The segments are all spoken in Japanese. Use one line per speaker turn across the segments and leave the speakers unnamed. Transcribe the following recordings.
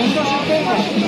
我们就是最好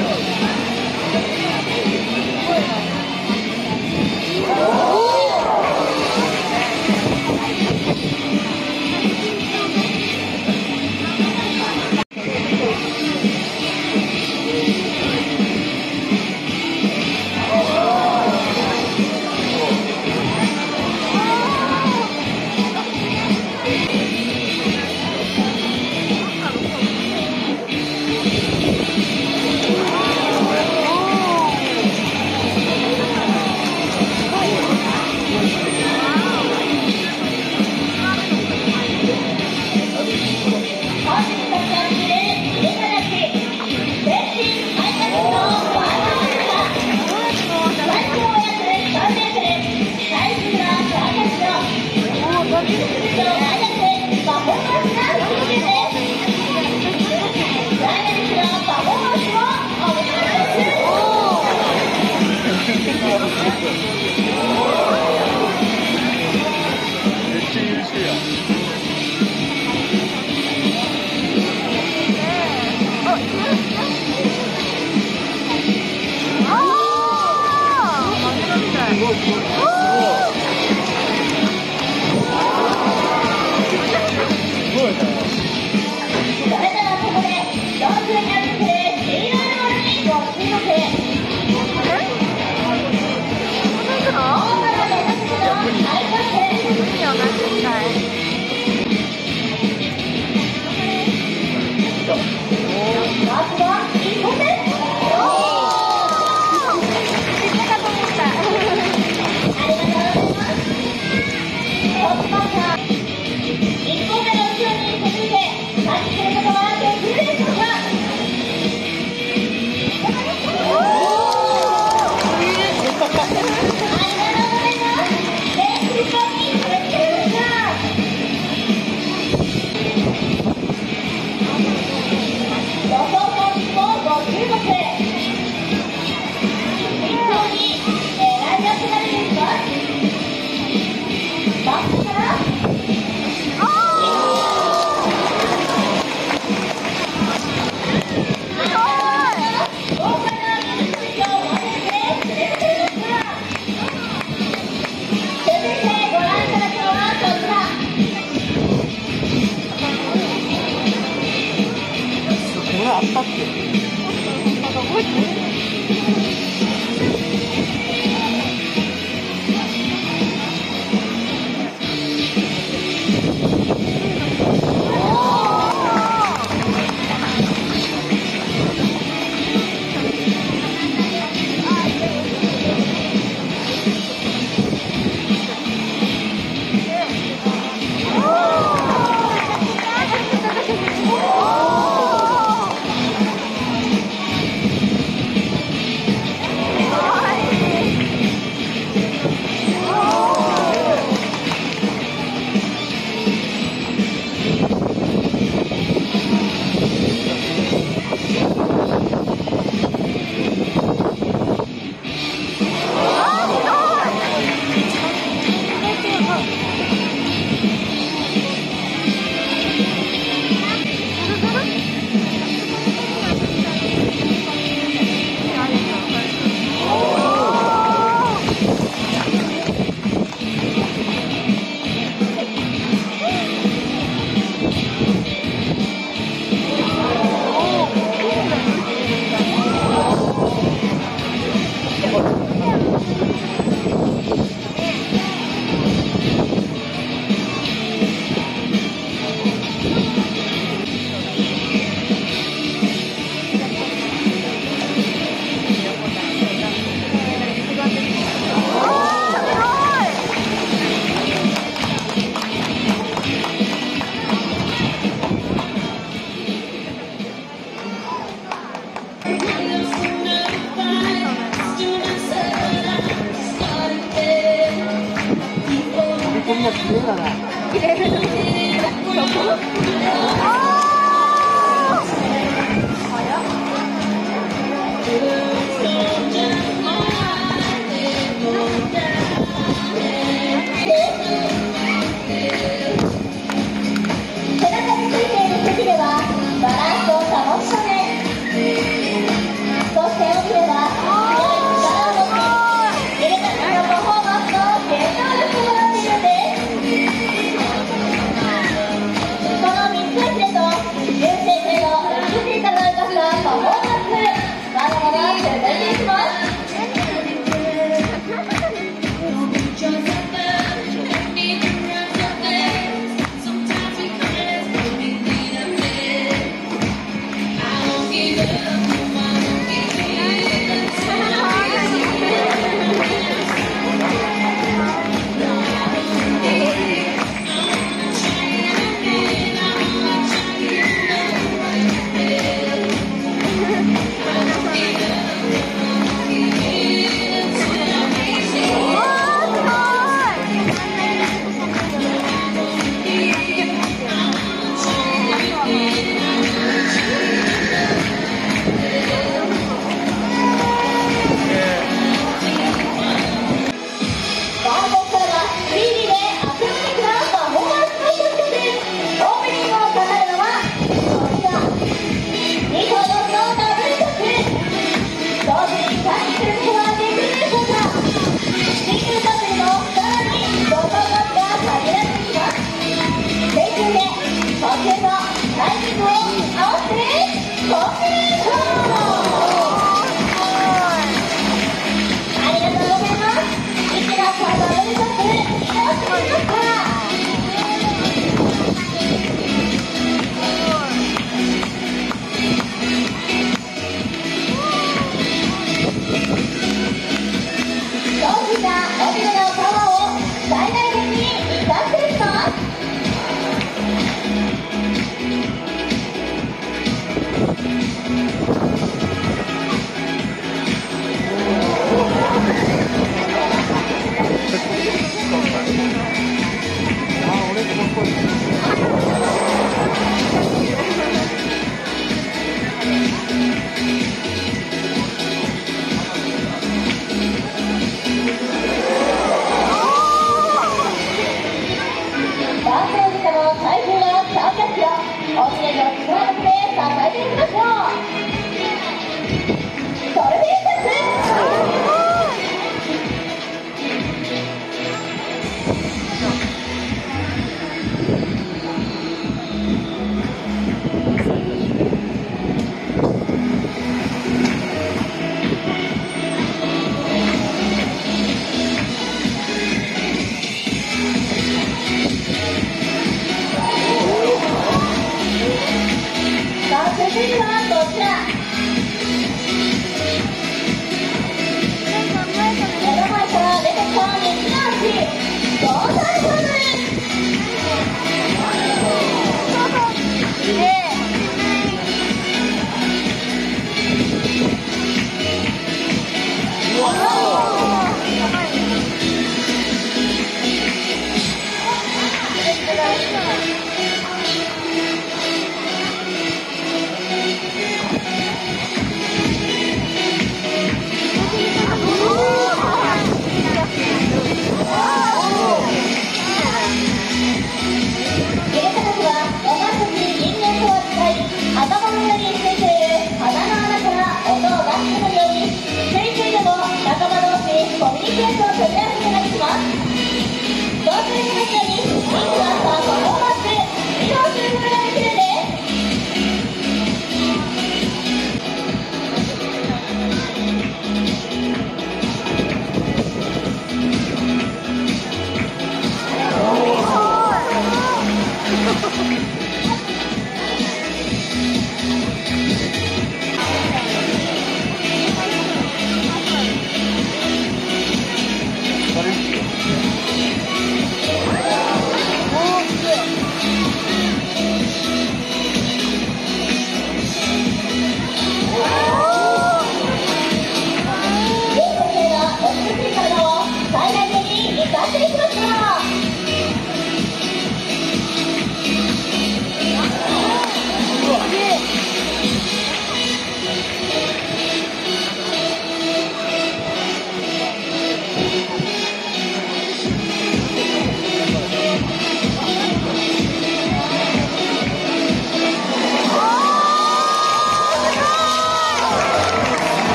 Hill. あったっけ 어?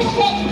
Thank you.